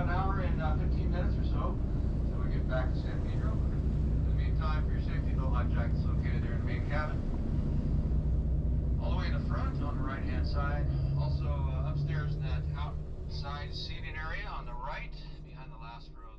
about an hour and uh, 15 minutes or so until we get back to San Pedro. In the meantime, for your safety, the life jacket is located there in the main cabin. All the way in the front on the right-hand side. Also uh, upstairs in that outside seating area on the right behind the last row.